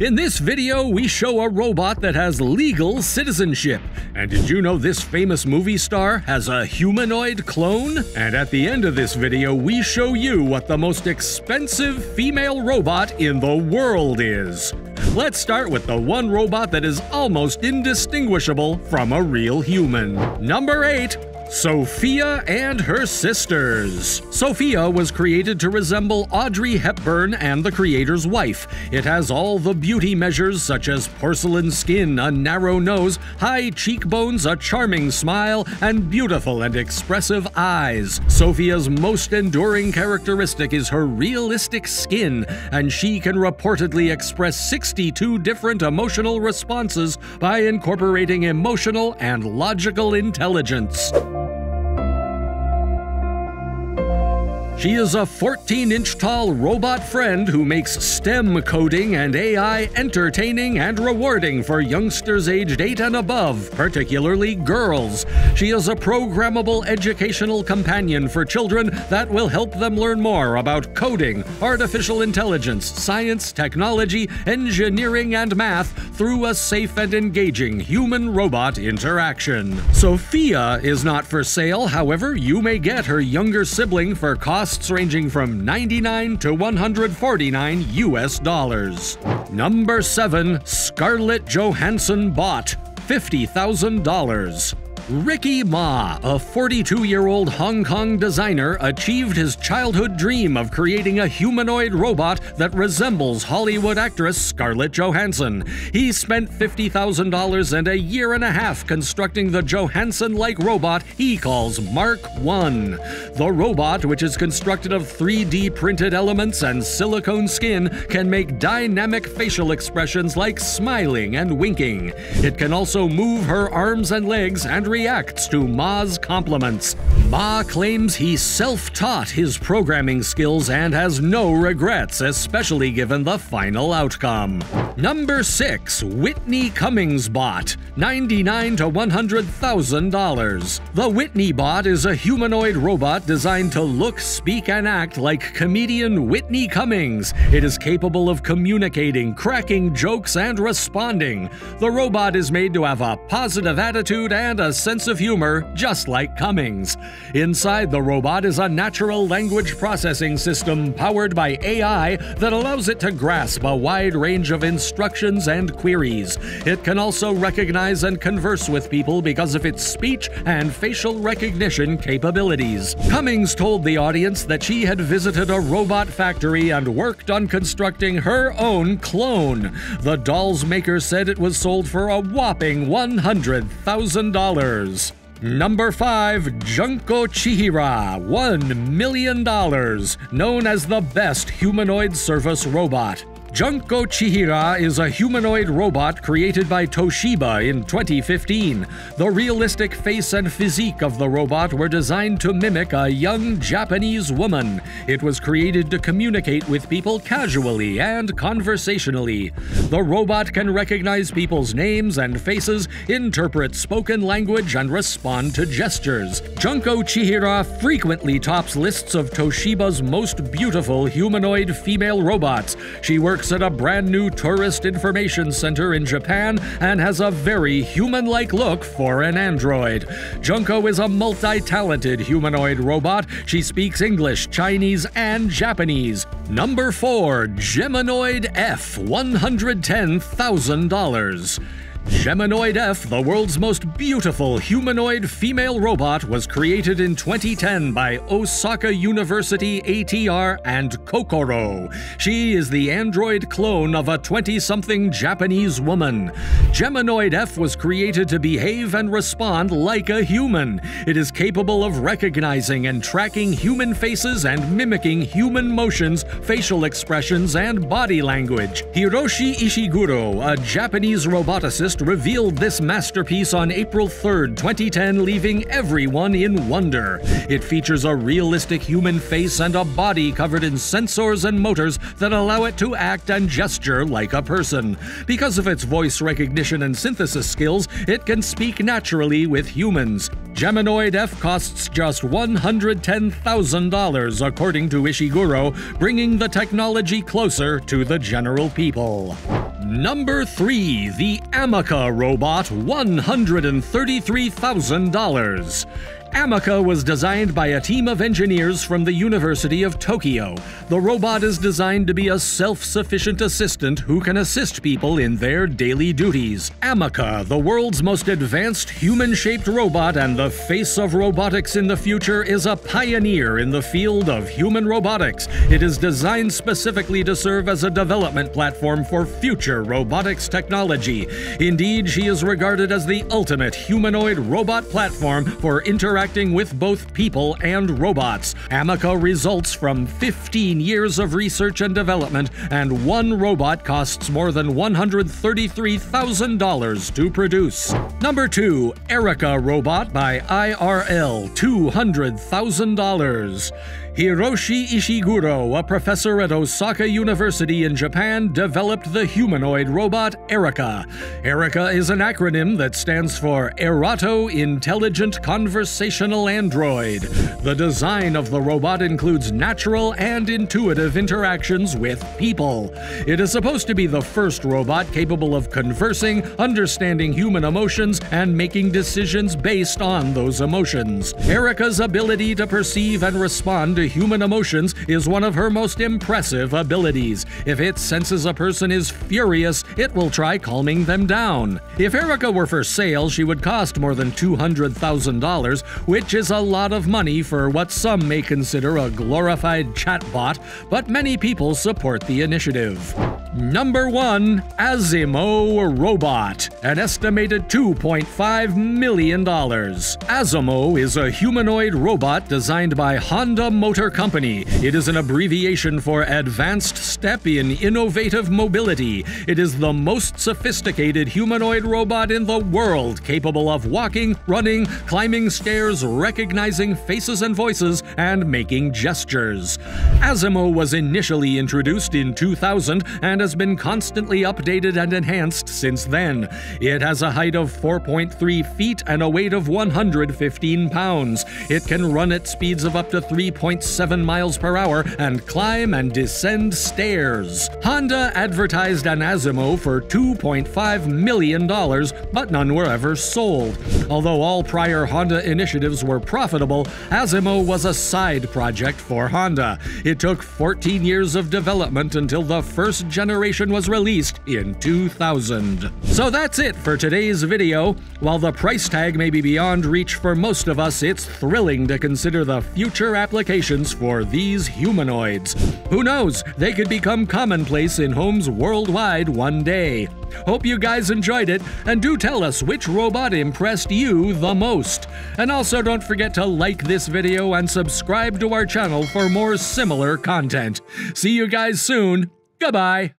In this video, we show a robot that has legal citizenship. And did you know this famous movie star has a humanoid clone? And at the end of this video, we show you what the most expensive female robot in the world is. Let's start with the one robot that is almost indistinguishable from a real human. Number 8. Sophia and her sisters. Sophia was created to resemble Audrey Hepburn and the creator's wife. It has all the beauty measures such as porcelain skin, a narrow nose, high cheekbones, a charming smile, and beautiful and expressive eyes. Sophia's most enduring characteristic is her realistic skin, and she can reportedly express 62 different emotional responses by incorporating emotional and logical intelligence. She is a 14 inch tall robot friend who makes STEM coding and AI entertaining and rewarding for youngsters aged 8 and above, particularly girls. She is a programmable educational companion for children that will help them learn more about coding, artificial intelligence, science, technology, engineering, and math through a safe and engaging human robot interaction. Sophia is not for sale, however, you may get her younger sibling for cost costs ranging from 99 to 149 US dollars. Number 7. Scarlett Johansson bot $50,000. Ricky Ma, a 42 year old Hong Kong designer, achieved his childhood dream of creating a humanoid robot that resembles Hollywood actress Scarlett Johansson. He spent $50,000 and a year and a half constructing the Johansson like robot he calls Mark 1. The robot, which is constructed of 3D printed elements and silicone skin, can make dynamic facial expressions like smiling and winking. It can also move her arms and legs and reacts to Ma's compliments. Ma claims he self taught his programming skills and has no regrets, especially given the final outcome. Number 6. Whitney Cummings Bot 99 to $100,000. The Whitney Bot is a humanoid robot designed to look, speak, and act like comedian Whitney Cummings. It is capable of communicating, cracking jokes, and responding. The robot is made to have a positive attitude and a sense of humor, just like Cummings. Inside the robot is a natural language processing system powered by AI that allows it to grasp a wide range of instructions and queries. It can also recognize and converse with people because of its speech and facial recognition capabilities. Cummings told the audience that she had visited a robot factory and worked on constructing her own clone. The doll's maker said it was sold for a whopping $100,000. Number 5, Junko Chihira, $1 million, known as the best humanoid service robot. Junko Chihira is a humanoid robot created by Toshiba in 2015. The realistic face and physique of the robot were designed to mimic a young Japanese woman. It was created to communicate with people casually and conversationally. The robot can recognize people's names and faces, interpret spoken language, and respond to gestures. Junko Chihira frequently tops lists of Toshiba's most beautiful humanoid female robots. She works works at a brand new tourist information center in Japan and has a very human like look for an android. Junko is a multi talented humanoid robot. She speaks English, Chinese, and Japanese. Number 4 Geminoid F $110,000. Geminoid F, the world's most beautiful humanoid female robot, was created in 2010 by Osaka University ATR and Kokoro. She is the android clone of a 20 something Japanese woman. Geminoid F was created to behave and respond like a human. It is capable of recognizing and tracking human faces and mimicking human motions, facial expressions, and body language. Hiroshi Ishiguro, a Japanese roboticist, revealed this masterpiece on April 3, 2010, leaving everyone in wonder. It features a realistic human face and a body covered in sensors and motors that allow it to act and gesture like a person. Because of its voice recognition and synthesis skills, it can speak naturally with humans. Geminoid F costs just $110,000, according to Ishiguro, bringing the technology closer to the general people. Number 3. The Ameca Robot $133,000. Ameca was designed by a team of engineers from the University of Tokyo. The robot is designed to be a self sufficient assistant who can assist people in their daily duties. Ameca, the world's most advanced human shaped robot and the face of robotics in the future, is a pioneer in the field of human robotics. It is designed specifically to serve as a development platform for future robotics technology. Indeed, she is regarded as the ultimate humanoid robot platform for interacting interacting with both people and robots. Ameca results from 15 years of research and development, and one robot costs more than $133,000 to produce. Number 2. Erica Robot by IRL $200,000. Hiroshi Ishiguro, a professor at Osaka University in Japan, developed the humanoid robot Erica. Erica is an acronym that stands for Erato Intelligent Conversational Android. The design of the robot includes natural and intuitive interactions with people. It is supposed to be the first robot capable of conversing, understanding human emotions, and making decisions based on those emotions. Erica's ability to perceive and respond human emotions is one of her most impressive abilities. If it senses a person is furious, it will try calming them down. If Erica were for sale, she would cost more than $200,000, which is a lot of money for what some may consider a glorified chatbot, but many people support the initiative. Number 1 Asimo Robot, an estimated $2.5 million. Asimo is a humanoid robot designed by Honda Motor Company. It is an abbreviation for Advanced Step in Innovative Mobility. It is the most sophisticated humanoid robot in the world, capable of walking, running, climbing stairs, recognizing faces and voices, and making gestures. Asimo was initially introduced in 2000 and has been constantly updated and enhanced since then. It has a height of 4.3 feet and a weight of 115 pounds. It can run at speeds of up to 3.7 miles per hour and climb and descend stairs. Honda advertised an Asimo for $2.5 million, but none were ever sold. Although all prior Honda initiatives were profitable, Asimo was a side project for Honda. It took 14 years of development until the first generation was released in 2000. So that's it for today's video. While the price tag may be beyond reach for most of us, it's thrilling to consider the future applications for these humanoids. Who knows, they could become commonplace in homes worldwide one day. Hope you guys enjoyed it, and do tell us which robot impressed you the most. And also don't forget to like this video and subscribe to our channel for more similar content. See you guys soon. Goodbye.